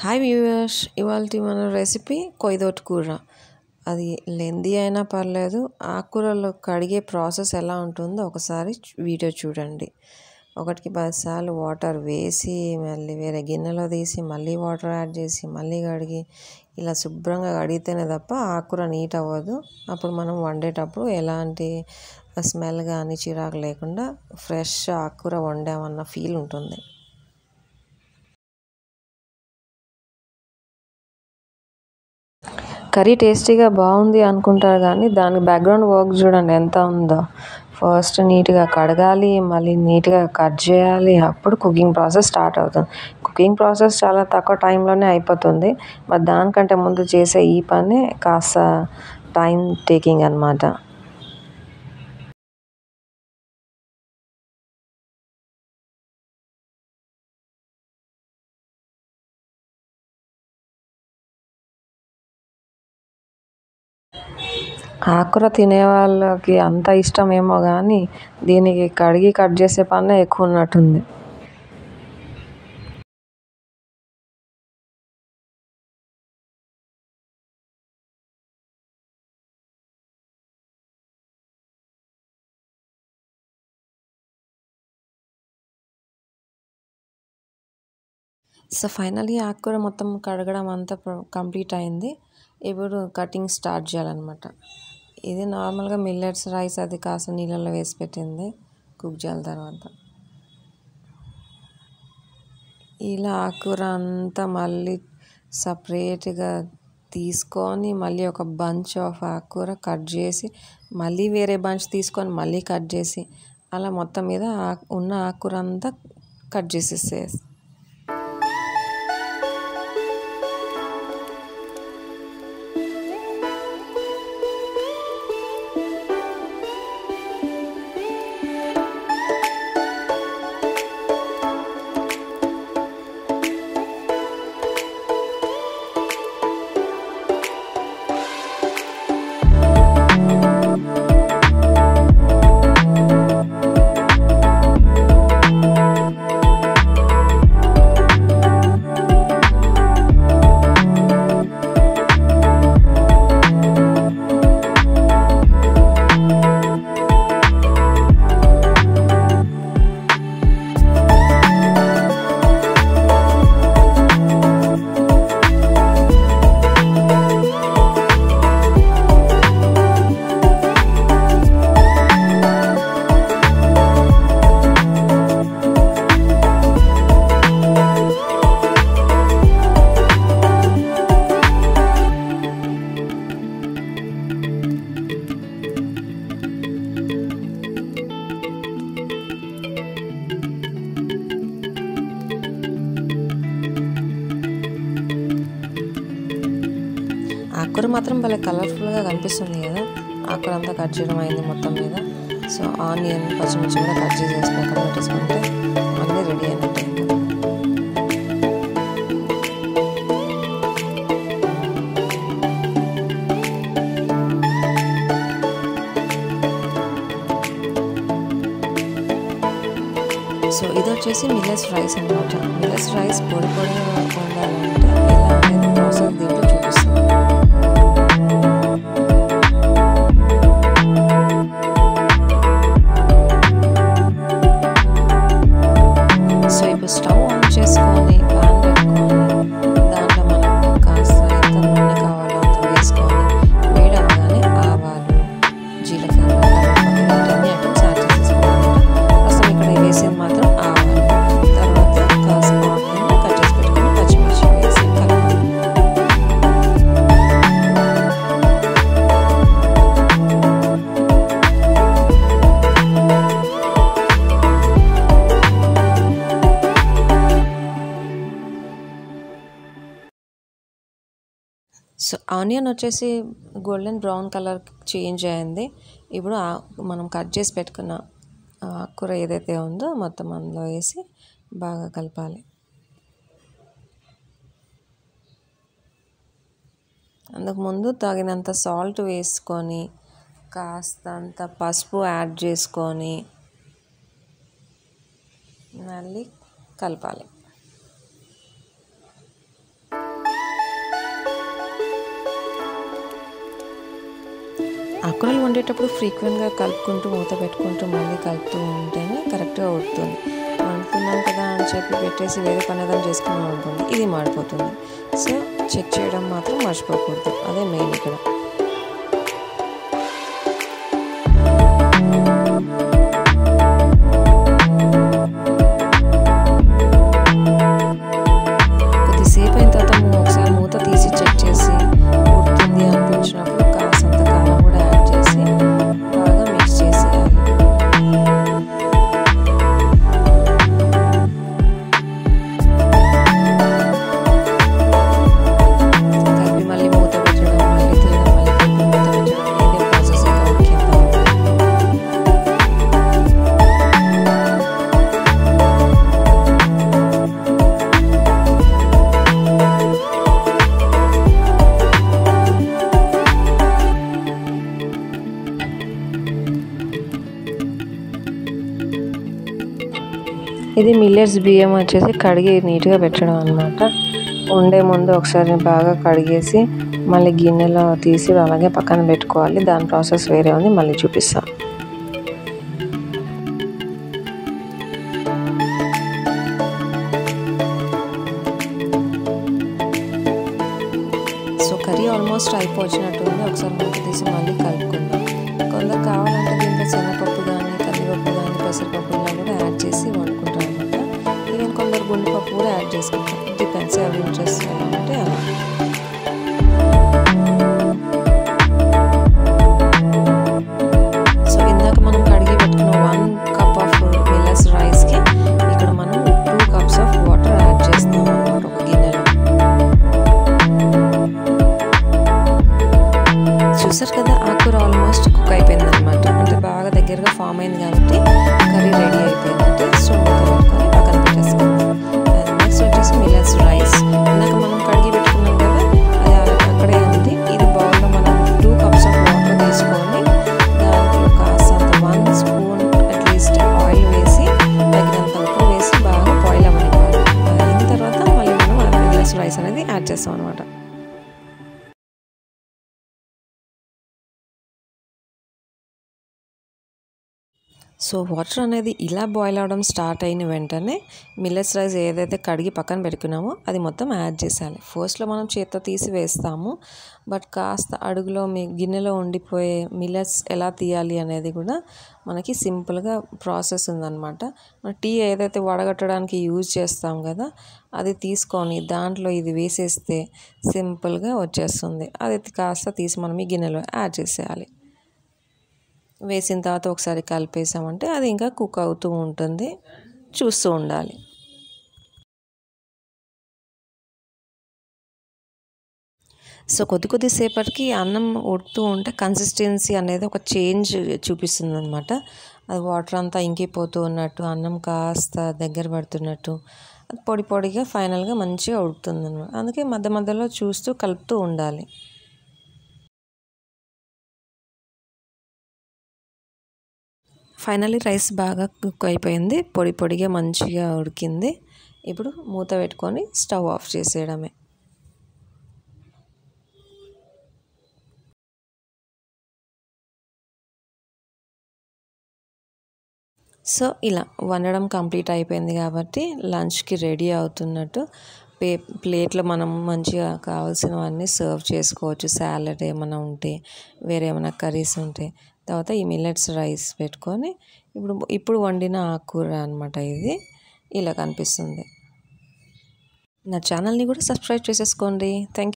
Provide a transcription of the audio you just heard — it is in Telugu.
హాయ్ వ్యూవర్స్ ఇవాళ మన రెసిపీ కొయ్యదోటి కూర. అది లెందీ అయినా పర్లేదు ఆకుకూరలు కడిగే ప్రాసెస్ ఎలా ఉంటుందో ఒకసారి వీడియో చూడండి. ఒకటికి పదిసార్లు వాటర్ వేసి మళ్ళీ వేరే గిన్నెలో తీసి మళ్ళీ వాటర్ యాడ్ చేసి మళ్ళీ కడిగి ఇలా శుభ్రంగా కడిగితేనే తప్ప ఆకుకూర నీట్ అవ్వదు. అప్పుడు మనం వండేటప్పుడు ఎలాంటి స్మెల్ కానీ చిరాకు లేకుండా ఫ్రెష్ ఆకుకూర వండామన్న ఫీల్ ఉంటుంది. కర్రీ టేస్టీగా బాగుంది అనుకుంటారు కానీ దాని బ్యాక్గ్రౌండ్ వర్క్ చూడండి ఎంత ఉందో. ఫస్ట్ నీట్గా కడగాలి మళ్ళీ నీట్గా కట్ చేయాలి. అప్పుడు కుకింగ్ ప్రాసెస్ స్టార్ట్ అవుతుంది. కుకింగ్ ప్రాసెస్ చాలా తక్కువ టైంలోనే అయిపోతుంది. మరి దానికంటే ముందు చేసే ఈ పని కాస్త టైం టేకింగ్ అనమాట ఆకుకూర తినే వాళ్ళకి అంత ఇష్టం ఏమో కానీ దీనికి కడిగి కట్ చేసే పనే ఎక్కువ ఉన్నట్టుంది సో ఫైనలీ ఆకుకూర మొత్తం కడగడం అంతా కంప్లీట్ అయింది. ఇప్పుడు కటింగ్ స్టార్ట్ చేయాలన్నమాట. ఇది నార్మల్గా మిల్లెట్స్ రైస్ అది కాస్త నీళ్ళలో వేసి పెట్టింది కుక్ చేయాలి తర్వాత. ఇలా ఆకుకూర అంతా మళ్ళీ సపరేట్గా తీసుకొని మళ్ళీ ఒక బంచ్ ఆఫ్ ఆకుకూర కట్ చేసి మళ్ళీ వేరే బంచ్ తీసుకొని మళ్ళీ కట్ చేసి అలా మొత్తం మీద ఉన్న ఆకుకూర అంతా కట్ చేసేసేసి ఆకుకూర మాత్రం భలే కలర్ఫుల్గా కనిపిస్తుంది కదా. ఆకుకూర అంతా కట్ చేయడం అయింది మొత్తం మీద. సో ఆనియన్ పచ్చిమిర్చి కూడా కట్ చేసేసి పక్కన పెట్టేసుకుంటే అన్నీ రెడీ అయినట్టే. సో ఇది వచ్చేసి మిల్లెస్ రైస్ అనమాట మిల్లెస్ రైస్ పొడి పొడిగా ఉండాలి ఆనియన్ వచ్చేసి గోల్డెన్ బ్రౌన్ కలర్ చేంజ్ అయింది. ఇప్పుడు మనం కట్ చేసి పెట్టుకున్న ఆకుకూర ఏదైతే ఉందో మొత్తం అందులో వేసి బాగా కలపాలి. అందుకు ముందు తగినంత సాల్ట్ వేసుకొని కాస్తంత పసుపు యాడ్ చేసుకొని మళ్ళీ కలపాలి. మొక్కలు వండేటప్పుడు ఫ్రీక్వెంట్గా కలుపుకుంటూ మూత పెట్టుకుంటూ మళ్ళీ కలుపుతూ ఉంటేనే కరెక్ట్గా ఉడుతుంది వండుతున్నాం కదా అని చెప్పి పెట్టేసి వేరే పని ఏదైనా చేసుకున్నాం అనుకోండి ఇది మాడిపోతుంది. సో చెక్ చేయడం మాత్రం మర్చిపోకూడదు. అదే మెయిన్ ఇక్కడ. ఇది మిల్లెట్స్ బియ్యం వచ్చేసి కడిగి నీట్గా పెట్టడం అనమాట ఉండే ముందు ఒకసారి బాగా కడిగేసి మళ్ళీ గిన్నెలో తీసి అలాగే పక్కన పెట్టుకోవాలి. దాని ప్రాసెస్ వేరే ఉంది. మళ్ళీ చూపిస్తాం. సో కర్రీ ఆల్మోస్ట్ అయిపోవచ్చినట్టుంది. ఒకసారి మనకి తీసి మళ్ళీ కలుపుకుందాం. కొందరు కావాలంటే దీంట్లో శనగపప్పు కానీ కందిపప్పు కానీ పెసరపప్పు ఇలా కూడా యాడ్ చేసి వండుకుంటారు కొందరు గుండెపప్పు కూడా యాడ్ చేసుకుంటారు డిపెండ్స్ సో వాటర్ అనేది ఇలా బాయిల్ అవడం స్టార్ట్ అయిన వెంటనే మిల్లెట్స్ రైస్ ఏదైతే కడిగి పక్కన పెట్టుకున్నామో అది మొత్తం యాడ్ చేసేయాలి. ఫస్ట్లో మనం చేత్తో తీసి వేస్తాము. బట్ కాస్త అడుగులో మీ గిన్నెలో ఉండిపోయే మిల్లెట్స్ ఎలా తీయాలి అనేది కూడా మనకి సింపుల్గా ప్రాసెస్ ఉందన్నమాట. టీ ఏదైతే వడగట్టడానికి యూజ్ చేస్తాం కదా అది తీసుకొని దాంట్లో ఇది వేసేస్తే సింపుల్గా వచ్చేస్తుంది. అది కాస్త తీసి మనం ఈ గిన్నెలో యాడ్ చేసేయాలి. వేసిన తర్వాత ఒకసారి కలిపేసామంటే అది ఇంకా కుక్ అవుతూ ఉంటుంది. చూస్తూ ఉండాలి. సో కొద్ది కొద్దిసేపటికి అన్నం ఉడుతూ ఉంటే కన్సిస్టెన్సీ అనేది ఒక చేంజ్ చూపిస్తుంది అనమాట అది వాటర్ అంతా ఇంకిపోతూ ఉన్నట్టు అన్నం కాస్త దగ్గర పడుతున్నట్టు పొడి పొడిగా ఫైనల్గా మంచిగా ఉడుతుంది అనమాట అందుకే మధ్య మధ్యలో చూస్తూ కలుపుతూ ఉండాలి. ఫైనల్లీ రైస్ బాగా కుక్ అయిపోయింది. పొడి పొడిగా మంచిగా ఉడికింది. ఇప్పుడు మూత పెట్టుకొని స్టవ్ ఆఫ్ చేసేయడమే. సో ఇలా వండడం కంప్లీట్ అయిపోయింది కాబట్టి లంచ్కి రెడీ అవుతున్నట్టు పే ప్లేట్లో మనం మంచిగా కావాల్సినవన్నీ సర్వ్ చేసుకోవచ్చు. సాలడ్ ఏమైనా ఉంటే వేరే ఏమైనా కర్రీస్ ఉంటే తర్వాత ఈ మిల్లెట్స్ రైస్ పెట్టుకొని ఇప్పుడు ఇప్పుడు వండిన ఆకుకూర అనమాట ఇది. ఇలా కనిపిస్తుంది. నా ఛానల్ని కూడా సబ్స్క్రైబ్ చేసేసుకోండి. థ్యాంక్